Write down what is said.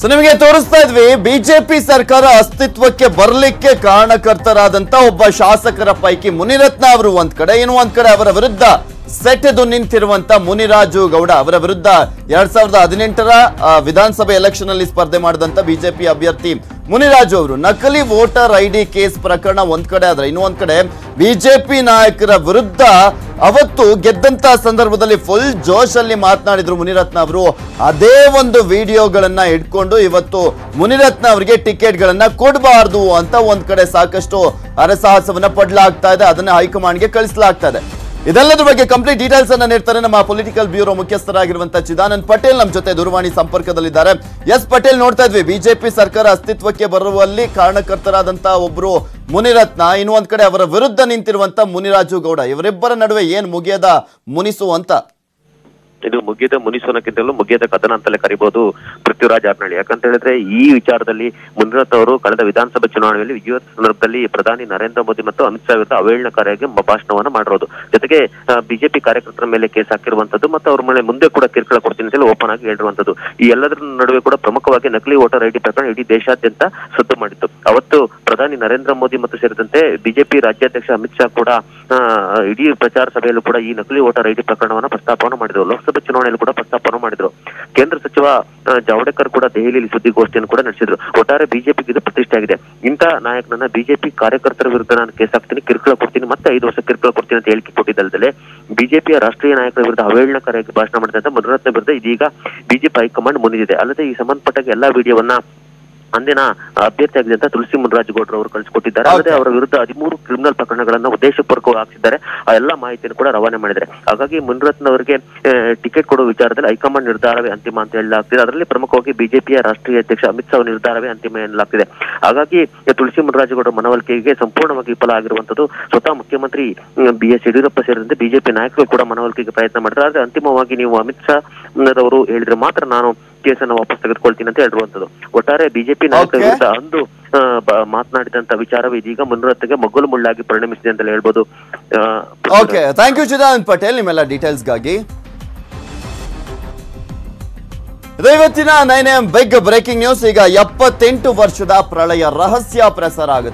So ನಿಮಗೆ ತೋರಿಸ್ತಾ ಇದ್ವಿ, ಬಿಜೆಪಿ ಸರ್ಕಾರ ಅಸ್ತಿತ್ವಕ್ಕೆ ಬರಲಿಕ್ಕೆ ಕಾರಣಕರ್ತರಾದಂತ ಒಬ್ಬ ಶಾಸಕರ ಪೈಕಿ ಮುನಿರತ್ನ ಅವರು ಒಂದ್ ಕಡೆ ಏನು ಒಂದ್ ಕಡೆ ಅವರ ವಿರುದ್ಧ ಸೆಟೆದು ನಿಂತಿರುವಂತ ಮುನಿರಾಜು ಗೌಡ ಅವರ ವಿರುದ್ಧ. ಎರಡ್ ಸಾವಿರದ ಹದಿನೆಂಟರ ವಿಧಾನಸಭೆ ಎಲೆಕ್ಷನ್ ಅಲ್ಲಿ ಸ್ಪರ್ಧೆ ಮಾಡಿದಂತ ಬಿಜೆಪಿ ಅಭ್ಯರ್ಥಿ ಮುನಿರಾಜು ಅವರು, ನಕಲಿ ವೋಟರ್ ಐ ಡಿ ಕೇಸ್ ಪ್ರಕರಣ ಒಂದ್ ಕಡೆ ಆದ್ರೆ ಇನ್ನು ಒಂದ್ ಕಡೆ ಬಿಜೆಪಿ ನಾಯಕರ ವಿರುದ್ಧ ಅವತ್ತು ಗೆದ್ದಂತ ಸಂದರ್ಭದಲ್ಲಿ ಫುಲ್ ಜೋಶ್ ಅಲ್ಲಿ ಮಾತನಾಡಿದ್ರು ಮುನಿರತ್ನ ಅವರು. ಅದೇ ಒಂದು ವಿಡಿಯೋಗಳನ್ನ ಇಟ್ಕೊಂಡು ಇವತ್ತು ಮುನಿರತ್ನ ಅವರಿಗೆ ಟಿಕೆಟ್ ಗಳನ್ನ ಕೊಡಬಾರ್ದು ಅಂತ ಒಂದ್ ಕಡೆ ಸಾಕಷ್ಟು ಅರಸಾಹಸವನ್ನ ಪಡ್ಲಾಗ್ತಾ ಇದೆ. ಅದನ್ನ ಹೈಕಮಾಂಡ್ಗೆ ಕಳಿಸಲಾಗ್ತಾ ಇದೆ. ಇದೆಲ್ಲದ್ರ ಬಗ್ಗೆ ಕಂಪ್ಲೀಟ್ ಡೀಟೇಲ್ಸ್ ಅನ್ನ ನೀಡ್ತಾರೆ ನಮ್ಮ ಪೊಲಿಟಿಕಲ್ ಬ್ಯೂರೋ ಮುಖ್ಯಸ್ಥರಾಗಿರುವಂತಹ ಚಿದಾನಂದ್ ಪಟೇಲ್. ನಮ್ಮ ಜೊತೆ ದೂರವಾಣಿ ಸಂಪರ್ಕದಲ್ಲಿದ್ದಾರೆ. ಎಸ್ ಪಟೇಲ್, ನೋಡ್ತಾ ಇದ್ವಿ, ಬಿಜೆಪಿ ಸರ್ಕಾರ ಅಸ್ತಿತ್ವಕ್ಕೆ ಬರುವಲ್ಲಿ ಕಾರಣಕರ್ತರಾದಂತಹ ಒಬ್ರು ಮುನಿರತ್ನ. ಇನ್ನು ಒಂದ್ ಕಡೆ ಅವರ ವಿರುದ್ಧ ನಿಂತಿರುವಂತ ಮುನಿರಾಜು ಗೌಡ. ಇವರಿಬ್ಬರ ನಡುವೆ ಏನ್ ಮುಗಿಯದ ಮುನಿಸು ಅಂತ? ಇದು ಮುಗಿಯದ ಮುನಿಸೋನಕ್ಕಿಂತಲೂ ಮುಗಿಯದ ಕದನ ಅಂತಲೇ ಕರಿಬಹುದು ಪೃಥ್ವಿರಾಜ್ ಹಾರ್ನಳ್ಳಿ ಯಾಕಂತ ಹೇಳಿದ್ರೆ ಈ ವಿಚಾರದಲ್ಲಿ ಮಂಜುನಾಥ್ ಅವರು ಕಳೆದ ವಿಧಾನಸಭೆ ಚುನಾವಣೆಯಲ್ಲಿ ವಿಜಯ ಸಂದರ್ಭದಲ್ಲಿ ಪ್ರಧಾನಿ ನರೇಂದ್ರ ಮೋದಿ ಮತ್ತು ಅಮಿತ್ ಶಾ ವಿರುದ್ಧ ಅವೇಳನಕಾರಿಯಾಗಿ ಭಾಷಣವನ್ನು ಮಾಡಿರೋದು. ಜೊತೆಗೆ ಬಿಜೆಪಿ ಕಾರ್ಯಕರ್ತರ ಮೇಲೆ ಕೇಸ್ ಹಾಕಿರುವಂತದ್ದು ಮತ್ತು ಅವ್ರ ಮೇಲೆ ಮುಂದೆ ಕೂಡ ಕಿರುಕುಳ ಕೊಡ್ತೀನಿ ಅಂತ ಹೇಳಿ ಓಪನ್ ಆಗಿ ಹೇಳಿರುವಂತದ್ದು. ಈ ಎಲ್ಲದರ ನಡುವೆ ಕೂಡ ಪ್ರಮುಖವಾಗಿ ನಕಲಿ ವೋಟರ್ ಐಡಿ ಪ್ರಕರಣ ಇಡೀ ದೇಶಾದ್ಯಂತ ಸದ್ದು ಮಾಡಿತ್ತು. ಅವತ್ತು ಪ್ರಧಾನಿ ನರೇಂದ್ರ ಮೋದಿ ಮತ್ತು ಸೇರಿದಂತೆ ಬಿಜೆಪಿ ರಾಜ್ಯಾಧ್ಯಕ್ಷ ಅಮಿತ್ ಶಾ ಕೂಡ ಇಡೀ ಪ್ರಚಾರ ಸಭೆಯಲ್ಲೂ ಕೂಡ ಈ ನಕಲಿ ವೋಟರ್ ಐಡಿ ಪ್ರಕರಣವನ್ನ ಪ್ರಸ್ತಾಪವನ್ನು ಮಾಡಿದ್ರು. ಲೋಕಸಭೆ ಚುನಾವಣೆಯಲ್ಲಿ ಕೂಡ ಪ್ರಸ್ತಾಪವನ್ನು ಮಾಡಿದ್ರು. ಕೇಂದ್ರ ಸಚಿವ ಜಾವಡೇಕರ್ ಕೂಡ ದೆಹಲಿಯಲ್ಲಿ ಸುದ್ದಿಗೋಷ್ಠಿಯನ್ನು ಕೂಡ ನಡೆಸಿದ್ರು. ಒಟ್ಟಾರೆ ಬಿಜೆಪಿಗೆ ಇದು ಪ್ರತಿಷ್ಠೆ ಆಗಿದೆ. ಇಂಥ ನಾಯಕನನ್ನ ಬಿಜೆಪಿ ಕಾರ್ಯಕರ್ತರ ವಿರುದ್ಧ ನಾನು ಕೇಸ್ ಹಾಕ್ತೀನಿ, ಕಿರುಕುಳ ಕೊಡ್ತೀನಿ, ಮತ್ತೆ ಐದು ವರ್ಷ ಕಿರುಕುಳ ಕೊಡ್ತೀನಿ ಅಂತ ಹೇಳಿಕೆ ಕೊಟ್ಟಿದ್ದಲ್ಲದೆ ಬಿಜೆಪಿಯ ರಾಷ್ಟ್ರೀಯ ನಾಯಕರ ವಿರುದ್ಧ ಅವಹೇಳನಕಾರಿಯಾಗಿ ಭಾಷಣ ಮಾಡಿದಂತ ಮಧುರತ್ನ ವಿರುದ್ಧ ಇದೀಗ ಬಿಜೆಪಿ ಹೈಕಮಾಂಡ್ ಮುಂದಿದೆ ಅಲ್ಲದೆ ಈ ಸಂಬಂಧಪಟ್ಟ ಎಲ್ಲಾ ವಿಡಿಯೋವನ್ನ ಅಂದಿನ ಅಭ್ಯರ್ಥಿಯಾಗಿದೆ ಅಂತ ತುಳಸಿ ಮುನರಾಜು ಗೌಡ್ರು ಅವರು ಕಳಿಸಿಕೊಟ್ಟಿದ್ದಾರೆ. ಅಲ್ಲದೆ ಅವರ ವಿರುದ್ಧ ಹದಿಮೂರು ಕ್ರಿಮಿನಲ್ ಪ್ರಕರಣಗಳನ್ನ ಉದ್ದೇಶಪೂರ್ವಕವಾಗಿ ಹಾಕಿದ್ದಾರೆ ಆ ಎಲ್ಲಾ ಮಾಹಿತಿಯನ್ನು ಕೂಡ ರವಾನೆ ಮಾಡಿದ್ದಾರೆ. ಹಾಗಾಗಿ ಮುನರತ್ನ ಅವರಿಗೆ ಟಿಕೆಟ್ ಕೊಡುವ ವಿಚಾರದಲ್ಲಿ ಹೈಕಮಾಂಡ್ ನಿರ್ಧಾರವೇ ಅಂತಿಮ ಅಂತ ಹೇಳಲಾಗ್ತಿದೆ. ಅದರಲ್ಲಿ ಪ್ರಮುಖವಾಗಿ ಬಿಜೆಪಿಯ ರಾಷ್ಟ್ರೀಯ ಅಧ್ಯಕ್ಷ ಅಮಿತ್ ಶಾ ನಿರ್ಧಾರವೇ ಅಂತಿಮ ಎನ್ನಲಾಗ್ತಿದೆ. ಹಾಗಾಗಿ ತುಳಸಿ ಮುನರಾಜ್ ಗೌಡ್ರ ಮನವೊಲಿಕೆಗೆ ಸಂಪೂರ್ಣವಾಗಿ ವಿಫಲ ಆಗಿರುವಂತದ್ದು ಸ್ವತಃ ಮುಖ್ಯಮಂತ್ರಿ ಬಿ ಎಸ್ ಯಡಿಯೂರಪ್ಪ ಸೇರಿದಂತೆ ಬಿಜೆಪಿ ನಾಯಕರು ಕೂಡ ಮನವೊಲಿಕೆಗೆ ಪ್ರಯತ್ನ ಮಾಡಿದ್ದಾರೆ. ಆದ್ರೆ ಅಂತಿಮವಾಗಿ ನೀವು ಅಮಿತ್ ಶಾ ಅವರು ಹೇಳಿದ್ರೆ ಮಾತ್ರ ನಾನು ಕೇಸನ್ನು ವಾಪಸ್ ತೆಗೆದುಕೊಳ್ತೀನಿ ಅಂತ ಹೇಳಿರುವಂತದ್ದು. ಒಟ್ಟಾರೆ ಬಿಜೆಪಿ ನಾಯಕರ. ವಿರುದ್ಧ ಅಂದು ಮಾತನಾಡಿದಂತ ವಿಚಾರವೇ ಇದೀಗ ಮುನಿರತ್ನಗೆ ಮಗ್ಗುಲು ಮುಳ್ಳಾಗಿ ಪರಿಣಮಿಸಿದೆ ಅಂತ ಹೇಳ್ಬೋದು. Okay thank you Chidanand Patel ನಿಮ್ಮೆಲ್ಲ ಡೀಟೇಲ್ಸ್ಗಾಗಿ. ಇವತ್ತಿನ nine M big breaking news ಈಗ ಎಪ್ಪತ್ತೆಂಟು ವರ್ಷದ ಪ್ರಳಯ ರಹಸ್ಯ ಪ್ರಸಾರ ಆಗುತ್ತೆ.